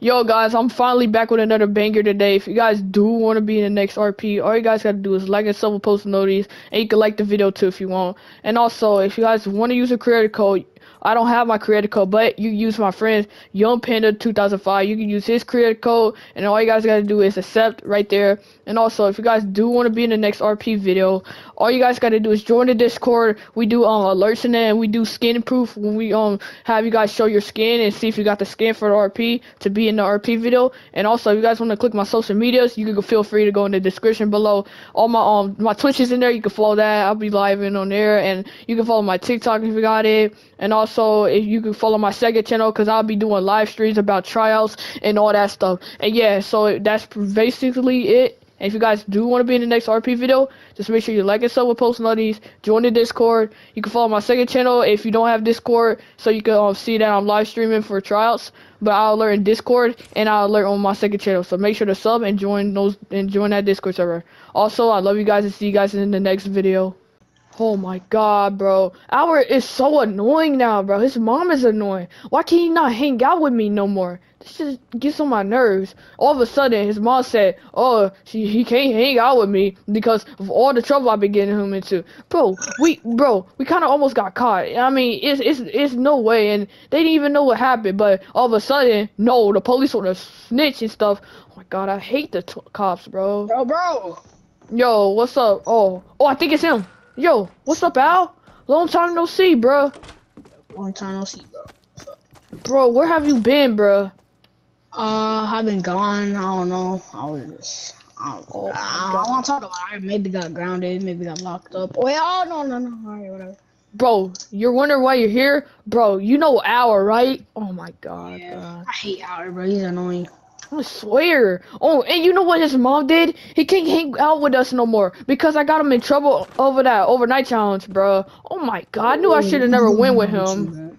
Yo guys, I'm finally back with another banger today. If you guys do want to be in the next RP, all you guys gotta do is like and sub post notice, and you can like the video too if you want. And also, if you guys want to use a creator code, I don't have my creator code, but you use my friend Young Panda 2005. You can use his creator code, and all you guys gotta do is accept right there. And also, if you guys do want to be in the next RP video, all you guys gotta do is join the Discord. We do um alerts in there, and we do skin proof when we um have you guys show your skin and see if you got the skin for the RP to be in the RP video. And also, if you guys want to click my social medias, you can feel free to go in the description below. All my um my Twitch is in there. You can follow that. I'll be live in on there, and you can follow my TikTok if you got it. And also, if you can follow my second channel, cause I'll be doing live streams about tryouts and all that stuff. And yeah, so that's basically it. And if you guys do want to be in the next RP video, just make sure you like and sub with post notices, join the Discord. You can follow my second channel if you don't have Discord, so you can um, see that I'm live streaming for tryouts. But I'll alert in Discord and I'll alert on my second channel. So make sure to sub and join those and join that Discord server. Also, I love you guys and see you guys in the next video. Oh my god, bro. Albert is so annoying now, bro. His mom is annoying. Why can't he not hang out with me no more? This just gets on my nerves. All of a sudden, his mom said, oh, she, he can't hang out with me because of all the trouble I've been getting him into. Bro, we, bro, we kind of almost got caught. I mean, it's, it's, it's no way, and they didn't even know what happened, but all of a sudden, no, the police want to snitch and stuff. Oh my god, I hate the cops, bro. Bro, bro. Yo, what's up? Oh, oh, I think it's him. Yo, what's up, Al? Long time no see, bro. Long time no see, bro. Bro, where have you been, bro? Uh, I've been gone. I don't know. I was. I don't, oh I don't want to talk about it. Maybe got grounded. Maybe got locked up. Oh, yeah. Oh, no, no, no. All right, whatever. Bro, you're wondering why you're here? Bro, you know Howard, right? Oh my god, yeah, bro. I hate Howard, bro. He's annoying. I swear. Oh, and you know what his mom did? He can't hang out with us no more because I got him in trouble over that overnight challenge, bro. Oh my god, I knew I should have never went with him.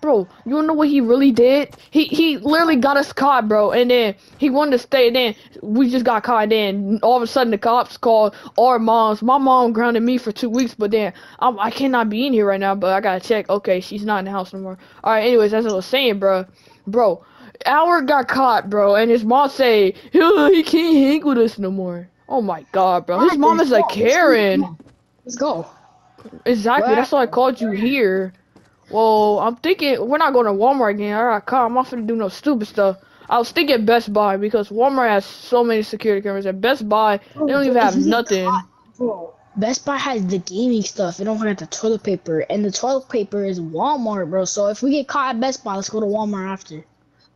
Bro, you wanna know what he really did? He he literally got us caught, bro, and then he wanted to stay. Then we just got caught. Then all of a sudden the cops called our moms. My mom grounded me for two weeks, but then I'm, I cannot be in here right now. But I gotta check. Okay, she's not in the house no more. All right. Anyways, as I was saying, bro, bro, Howard got caught, bro, and his mom say he can't hang with us no more. Oh my god, bro. His mom is a Karen. Let's go. Exactly. What? That's why I called you here. Well, I'm thinking we're not going to Walmart again. I got caught. I'm not gonna do no stupid stuff. I was thinking Best Buy because Walmart has so many security cameras. At Best Buy, they don't even have nothing. Bro, Best Buy has the gaming stuff. They don't have the toilet paper, and the toilet paper is Walmart, bro. So if we get caught at Best Buy, let's go to Walmart after.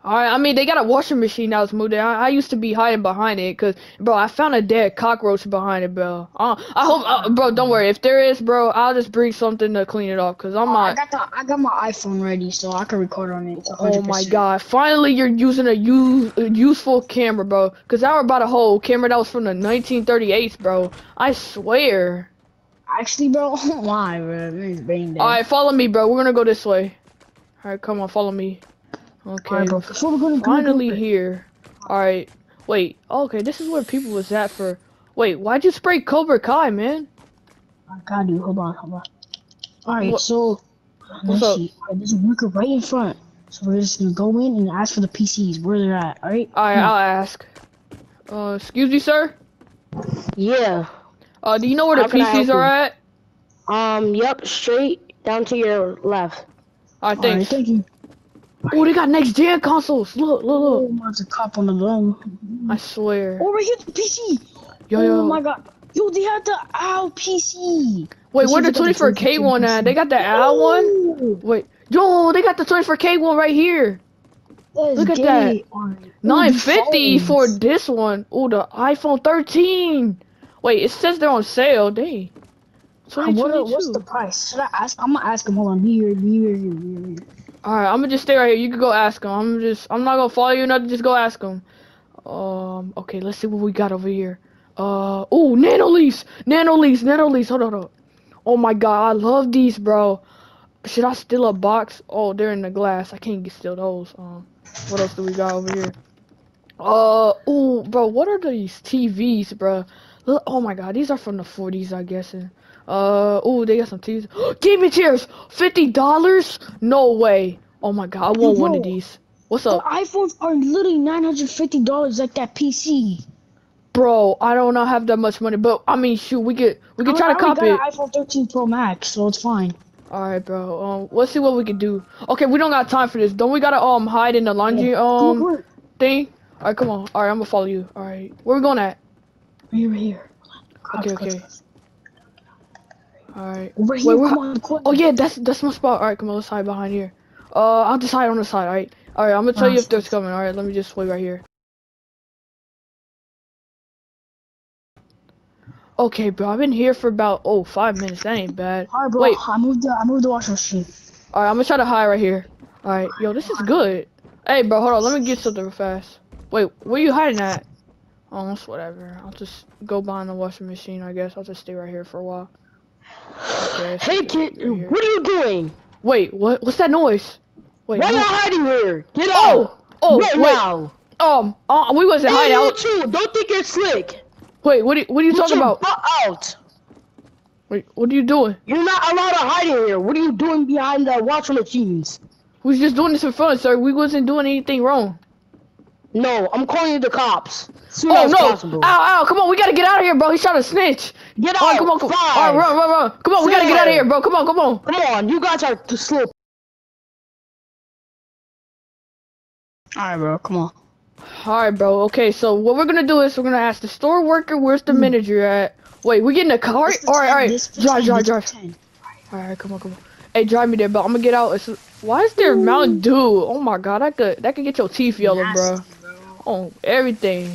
Alright, I mean, they got a washing machine that was moved in. I, I used to be hiding behind it, cause, bro, I found a dead cockroach behind it, bro. Uh, I hope, uh, bro, don't worry. If there is, bro, I'll just bring something to clean it off, cause I'm oh, not. I got the, I got my iPhone ready, so I can record on it. Oh my god! Finally, you're using a, use, a useful camera, bro. Cause I was about a whole camera that was from the 1938s, bro. I swear. Actually, bro, why, bro? Alright, follow me, bro. We're gonna go this way. Alright, come on, follow me. Okay, right, before we're finally here. Alright, wait, okay, this is where people was at for... Wait, why'd you spray Cobra Kai, man? I got you, hold on, hold on. Alright, so... What's up? Right, there's a worker right in front. So we're just gonna go in and ask for the PCs, where they're at, alright? Alright, I'll ask. Uh, excuse me, sir? Yeah. Uh, do you know where the PCs are at? Um, yep, straight down to your left. Alright, thanks. Right, thank you. Oh, they got next gen consoles. Look, look, look. Oh, there's a cop on the dome. I swear. Oh, right here, the PC. Yo, yo. Oh my god. Yo, they had the OWL PC. Wait, where the 24K one at? They got the OWL one? Wait. Yo, they got the 24K one right here. Look at that. 950 for this one. Oh, the iPhone 13. Wait, it says they're on sale. Dang. What, what's the price? Should I ask? I'm gonna ask him. Hold on. Here, here, here, here. Alright, I'm gonna just stay right here. You can go ask him. I'm just, I'm not gonna follow you, nothing. Just go ask him. Um, okay, let's see what we got over here. Uh, oh, nano leaves, nano leaves, nano leaves. Hold on, hold on. Oh my god, I love these, bro. Should I steal a box? Oh, they're in the glass. I can't get steal those. Um, what else do we got over here? Uh, oh, bro, what are these TVs, bro? Look, oh my god, these are from the 40s, I guess. Uh, oh, they got some TVs. Gaming chairs, fifty dollars? No way. Oh my god, I want one of these. What's up? The iPhones are literally nine hundred fifty dollars like that PC. bro? I don't not have that much money, but I mean, shoot, we could we could I- try I to copy it. got an iPhone 13 Pro Max, so it's fine. All right, bro. Um, let's see what we can do. Okay, we don't got time for this. Don't we gotta um hide in the laundry um on, thing? All right, come on. All right, I'm gonna follow you. All right, where we going at? right here, right here. Okay, okay. Crouch. All right. Over Wait, here, we're- come on. Oh yeah, that's that's my spot. All right, come on, let's hide behind here. Uh, I'll just hide on the side. All right. All right, I'm gonna tell you if there's coming. All right, let me just wait right here. Okay, bro. I've been here for about oh five minutes. That ain't bad. All right, bro. Wait. I moved the I moved the washing machine. All right, I'm gonna try to hide right here. All right, yo, this is good. Hey, bro, hold on. Let me get something fast. Wait, where you hiding at? Oh, it's whatever. I'll just go behind the washing machine. I guess I'll just stay right here for a while. Okay, so Hey kid, what are you doing? Wait, what? What's that noise? Wait. Why are you hiding here? Get out! Oh, oh, right wait. now! Um, uh, we wasn't Hey, hiding you out. too! Don't think you're slick! Wait, what? Are, what are you Put talking your about? butt out! Wait, what are you doing? You're not allowed to hide in here. What are you doing behind the washing machines? We was just doing this for fun, sir. We wasn't doing anything wrong. No, I'm calling you the cops. Soon Oh as no! possible. Ow, ow! Come on, we gotta get out of here, bro. He's trying to snitch. Get out! right, come on, come on. Five. All right, run, run, run. Come on, we gotta get out of here, bro. Come on, come on. Come on, you guys are too slow. All right, bro. Come on. All right, bro. Okay, so what we're gonna do is we're gonna ask the store worker where's the hmm. manager at. Wait, we getting a car? This for All right, 10, all right. Drive, drive, drive. All right, come on, come on. Hey, drive me there, but I'm gonna get out. It's, why is there hmm. Mountain Dew? Oh my God, that could that could get your teeth yellow. Nasty, bro. Oh, everything.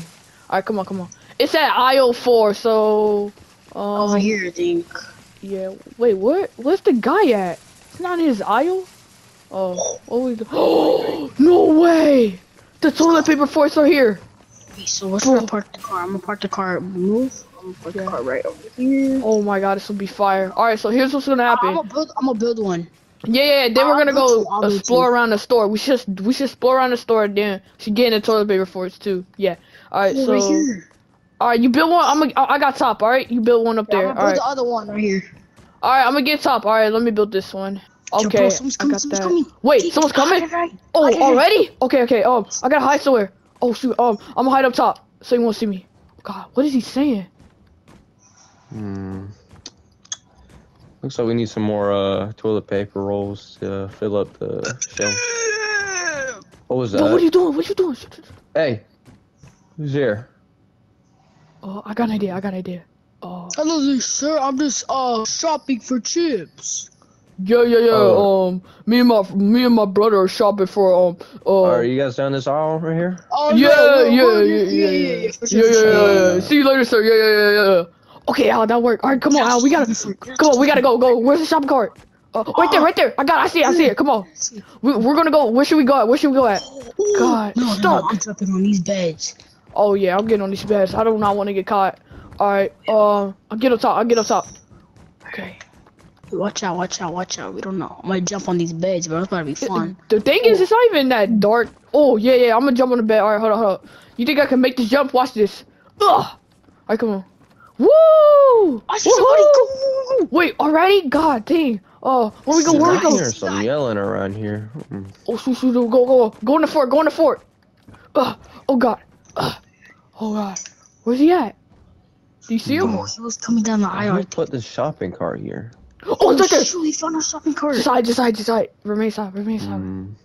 All right, come on, come on. It's at aisle four, so. Um, Over here, I think. Yeah. Wait, where? Where's the guy at? It's not in his aisle. Oh, oh, no way! The toilet paper forks are here. Okay, so let's Bro. gonna park the car. I'm gonna park the car. Move. I'm gonna park Yeah. the car right over here. Oh my god, this will be fire. All right, so here's what's gonna happen. I'm gonna build. I'm gonna build one. Yeah, yeah. Then we're gonna go two, I'll do explore around the store. We should we should explore around the store. Then we should get in the toilet paper forks too. Yeah. All right, Over so here. all right, you build one. I'm gonna, I got top. All right, you build one up Yeah, there. I'm gonna right, build the other one right here. all right. I'm gonna get top. All right, let me build this one. Yo, Okay, bro, someone's I got someone's that. coming. Wait, Take someone's coming. right. Oh, right. already? Okay, okay. Um, I gotta hide somewhere. Oh shoot. Um, I'm gonna hide up top so you won't see me. God, what is he saying? Hmm. Looks like we need some more uh, toilet paper rolls to fill up the shelf. What was that? Yo, what are you doing? What are you doing? Hey, who's here? Oh, I got an idea. I got an idea. Oh, Hello, sir. I'm just uh shopping for chips. yeah, yeah, yeah. Oh. Um, me and my me and my brother are shopping for um. Uh, Are you guys down this aisle right here? Oh yeah, no, yeah, we're- yeah, we're- yeah, yeah, yeah, for yeah, yeah, yeah, yeah. See you later, sir. Yeah, yeah, yeah, yeah. Okay, Al, that worked. All right, come on, Al. We gotta, come on. We gotta go. Go. Where's the shopping cart? Uh, right there, right there. I got. it, I see. it, I see it. Come on. We, we're gonna go. Where should we go at? Where should we go at? God, no, stop. no, I'm jumping on these beds. Oh yeah, I'm getting on these beds. I do not want to get caught. All right. Um, I'll get up top. I'll get up top. Okay. Watch out, watch out, watch out. We don't know. I might jump on these beds, bro. It's about to be fun. The thing is, it's not even that dark. Oh yeah, yeah. I'm gonna jump on the bed. All right, hold on, hold on. You think I can make this jump? Watch this. Ugh. All right, come on. Woo! I see somebody. Go, go, go. Wait, already? God dang. Oh, where we go? Where we I go? hear some yelling around here. Mm. Oh, shoot, shoot, go, go, go. Go in the fort. Go in the fort. Ugh. Oh God. Ugh. Oh God. Where's he at? Do you see him? Oh, he was coming down the I aisle. would put this shopping cart here. Oh, it's right there. shoot, he found our shopping cart. Just hide, just hide, just hide. Remain silent, remain silent.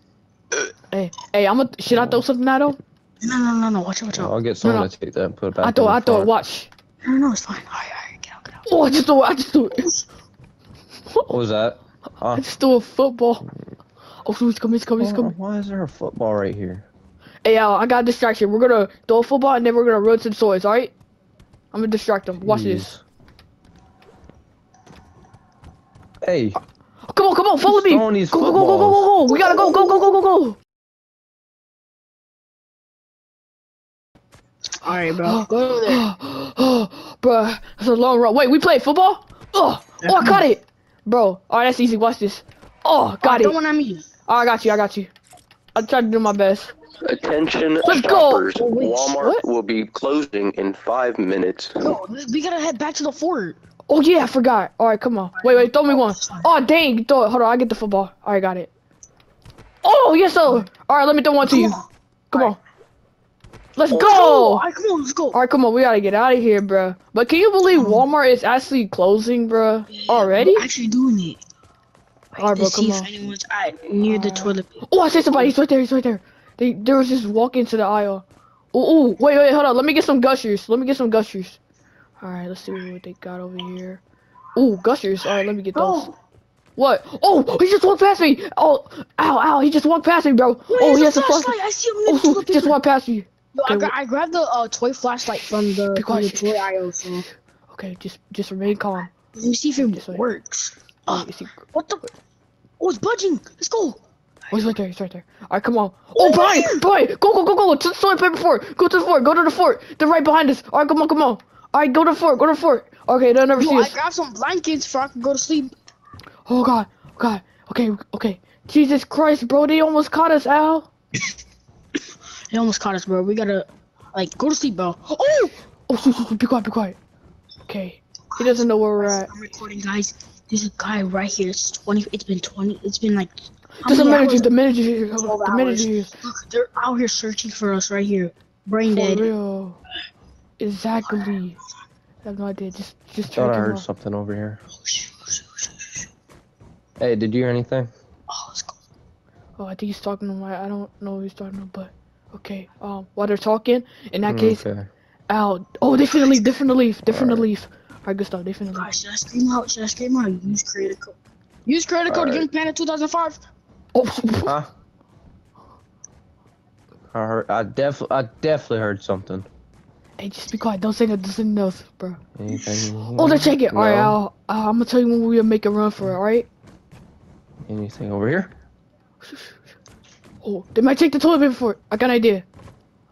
Mm. Hey, hey, I'm a. Should I throw something at him? No, no, no, no. Watch out, watch out. I'll get someone no. to take that and put it back. I throw, in the I throw Watch. No, no, no, it's fine. Alright, alright, get out, get out. Oh, I just threw it. I just threw it. What was that? I just threw a football. Oh, shoot, he's coming, he's coming, he's coming. why is there a football right here? Hey, Al, I got a distraction. We're gonna throw a football and then we're gonna run to the toys, alright? I'm gonna distract him. Watch this. Hey, Come on, come on, follow Who's me. Go, go, go, go, go, go, go. We gotta go, go, go, go, go, go. Alright, bro. Go over there. Bruh, that's a long run. Wait, we play football? Oh, oh, I caught it. Bro, alright, that's easy. Watch this. Oh, oh got Alright, it. Throw one at me. Oh, I got you, I got you. I tried to do my best. Attention Let's go. shoppers. Oh, Walmart what? will be closing in five minutes. No, we gotta head back to the fort. Oh yeah, I forgot. Alright, come on. Wait, wait, throw me oh, one. Oh dang, throw it. Hold on, I get the football. Alright, got it. Oh, yes, sir. All right, let me throw one to you. Come on. Let's Let's go. All right, come on, let's go. All right, come on. We gotta get out of here, bro. But can you believe Walmart is actually closing, bro? Already? We're actually doing it. All right, bro. See Come on. anyone's near the uh, toilet. paper. Oh, I see somebody. He's right there. He's right there. They, there was just walking to the aisle. Oh, oh, wait, wait, hold on. Let me get some gushers. Let me get some gushers. All right, let's see what they got over here. Oh, gushers. All right, let me get those. Bro, What? Oh, he just walked past me. Oh, ow, ow. He just walked past me, bro. wait, oh, he has a flashlight. I see him Oh, toilet he just walked past me. Yo, I, gra- I grabbed the uh, toy flashlight from the, from the toy aisle, so Okay, just just remain calm. let me see if This way. works. Oh, Uh, what the? Oh, it's budging. Let's go. oh, he's right there. He's right there. All right, come on. Oh, Brian, Brian, go, go, go, go to the toilet paper fort. Go to the fort. Go to the fort. They're right behind us. All right, come on, come on. All right, go to the fort. Go to the fort. Okay, they'll never see Yo, I us. grabbed some blankets before I could go to sleep. Oh God, oh, God. Okay, okay. Jesus Christ, bro, they almost caught us, Al. They almost caught us, bro. We gotta, like, go to sleep, bro. Oh! Oh, be quiet, be quiet. Okay, he doesn't know where we're at. I'm recording, guys. There's a guy right here. It's 20. It's been 20. It's been like. how Just a many the manager here. The manager hours. here. Look, they're out here searching for us right here. Brain For dead. real. Exactly. I have no idea. Just, just Thought I heard out. something over here. Oh, shoot, shoot, shoot, shoot. Hey, did you hear anything? Oh, let's go. Oh, I think he's talking to my. I don't know who he's talking to, but okay. Um, while they're talking, in that Mm, case, Okay. Al. Oh, they finna leave. They finna leave. They finna Alright. leave. All right, good stuff. They finna leave. Guys, should I scream out? Should I scream out? Use creator code. Use creator code. Alright. Young Panda 2005. Oh, Huh? I heard. I def. I definitely heard something. hey, just be quiet. Don't say nothing. Don't say nothing else, bro. Anything? Oh, they're checking. All right, No? Al. Uh, I'm gonna tell you when we make a run for it. All right. Anything over here? Oh, they might take the toilet paper for it. I got an idea.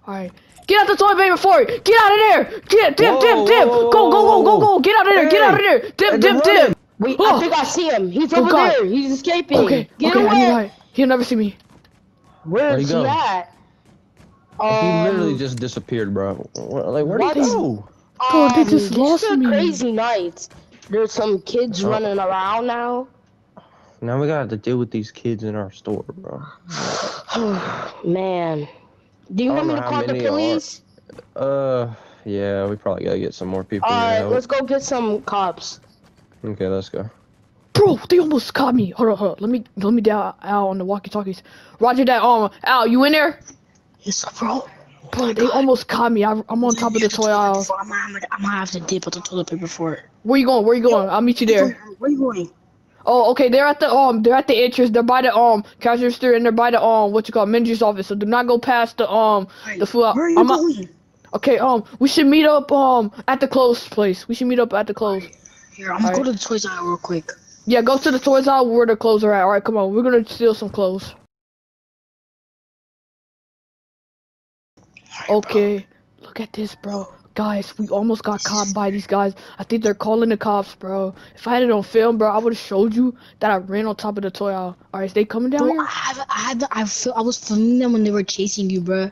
Alright. Get out the toilet paper for it! Get out of there! Get dip, Whoa, dip, dip! Go, go, go, go, go! Get out of there! Get out of there! hey, Dip, they're dip, running. Wait, Oh. I think I see him. He's Oh, over God. there. He's escaping. Okay, Get okay, I away. knew right. He'll never see me. Where's he he, go? at? he Um, literally just disappeared, bro. Like, where'd What? he go? Bro, they um, just this lost is a me. crazy night. There's some kids Oh. running around now. Now we gotta deal with these kids in our store, bro. Man. Do you want me to call the many are- police? Uh, yeah, we probably gotta get some more people. Alright, let's go get some cops. Okay, let's go. Bro, they almost caught me. Hold on, hold on. Let me let me down Al on the walkie-talkies. Roger that. Um, Al, you in there? Yes, bro. Bro, they almost caught me. I, I'm on top of the toy aisle. I'm gonna, have to- I'm gonna have to dip with the toilet paper for it. Where you going? Where you going? I'll meet you there. Where you going? Oh, okay. They're at the um. They're at the entrance. They're by the um cash register and they're by the um what you call manager's office. So do not go past the um the food. Where are you I'm going? okay. Um, we should meet up um at the clothes place. We should meet up at the clothes. Here, I'm gonna go to the toys aisle real quick. Yeah, go to the toys aisle where the clothes are at. All right, come on. We're gonna steal some clothes. Okay. Look at this, bro. Guys, we almost got caught by these guys. I think they're calling the cops, bro. If I had it on film, bro, I would have showed you that I ran on top of the toy aisle. All right, is they coming down Bro, here? I have, I had, I feel, I was filming them when they were chasing you, bro.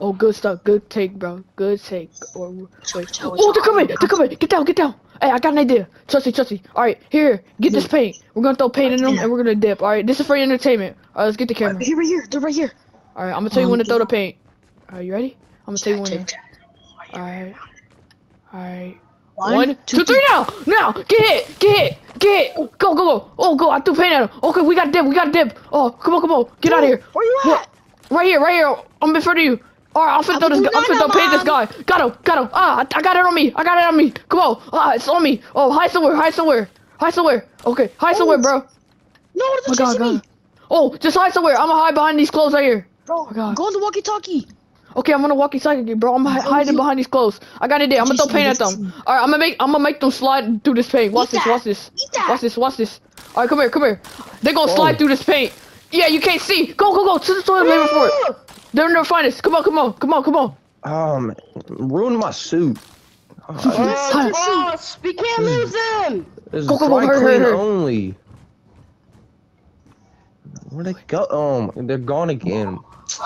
Oh, good stuff. Good take, bro. Good take. Or wait. Chill, Oh, they're coming. They're coming. Get down. Get down. Hey, I got an idea. Trust me. Trust me. All right, here. Get this paint. We're gonna throw paint in them, and we're gonna dip. All right, this is for entertainment. All right, let's get the camera. Here, right here. They're right here. All right, I'm gonna tell you um, when to throw the paint. Right, you ready? I'm gonna tell you when. Check, to- check, All right. All right. One, One, two, two, three, now! Now! Get hit! Get hit! Get hit! Go, go, go! Oh, go! I threw paint at him. Okay, we got dip. We got a dip. Oh, come on, come on! Get out of here! Where you at? Right here, right here. I'm in front of you. All right, I'm finna throw this. guy- I'm finna throw paint this guy. Got him, got him. Ah, I, I got it on me. I got it on me. Come on. Ah, it's on me. Oh, hide somewhere. Hide somewhere. Hide somewhere. Okay, hide somewhere, bro. No, Oh they're god, me. god. Oh, just hide somewhere. I'm gonna hide behind these clothes right here. Bro, my God. go on the walkie-talkie. Okay, I'm gonna walk inside again, bro. I'm hi- hiding you- behind these clothes. I got it there. I'm gonna throw paint at them. All right, I'm gonna make I'm gonna make them slide through this paint. Watch Eat this. Watch this. Eat that. Watch this. Watch this. All right, come here. Come here. They're gonna slide through this paint. Yeah, you can't see. Go, go, go to the toilet paper for it. They're never find us. Come on, come on, come on, come on. Oh man, ruined my suit. Oh, Uh, boss, we can't lose them. this is Go, go, go, dry hurry, clean hurry, hurry. only. Where'd they go? Oh, they're gone again.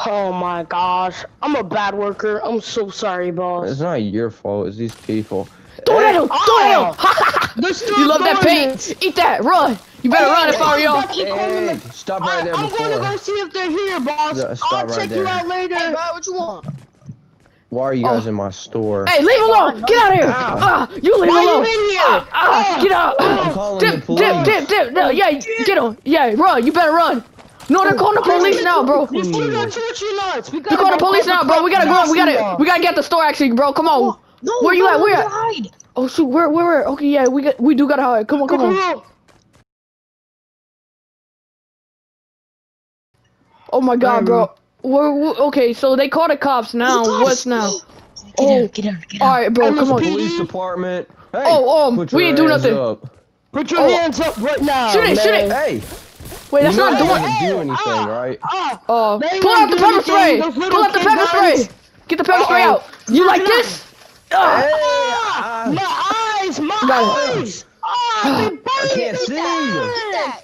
Oh my gosh, I'm a bad worker. I'm so sorry, boss. It's not your fault. It's these people. Throw it at him. Throw it at him. You love that doing paint. Eat that. Run. You better run if I were y'all. Keep Hey, stop right there I'm going to go see if they're here, boss. Yeah, stop I'll right check you out later. Hey, bro, what you want? Why are you guys in my store? Hey, leave alone. Get out of here. Ah, you leave him Why you in here? Ah, ah, get out. I'm calling Dip, the dip, dip, dip. No, yeah, get him. Yeah, run. You better run. No, they're calling the police now, bro. You still got torture nuts. We They're gotta calling the police now, bro. We gotta go. We gotta. We gotta get the store actually, bro. Come on. No, Where you no, at? Where we at? hide. Oh shoot, where, where, where? Okay, yeah, we got, we do gotta hide. Come on, come Come on. on. Oh my god, bro. We're, we okay, so they call the cops now. Look, What's now? Get Oh. out, get out, get out. right, bro. Come on. Police department. Hey, Oh, um, put we your ain't do hands nothing. Up. Put your Oh. hands up right now. Shoot it, shoot it. Hey, Wait, that's you not they doing. didn't do anything, right? Ah, Uh, They pull out the pepper anything. spray. Pull out the kid pepper spray. Get the pepper spray Uh-oh. out. You like this? Ah. ah, my eyes, my eyes. Ah, I can't see.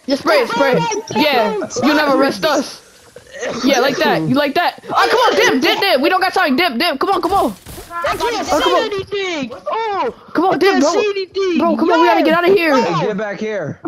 Yeah, spray it, spray it. Yeah, you never arrest us. Yeah, like that. You like that? Oh, come on, dip, dip, dip. We don't got time. Dip, dip. Come on, come on. I can't Oh, come on. see anything. Oh, Come on, I dip, bro. Bro, come on, we gotta get out of here. Hey, get back here.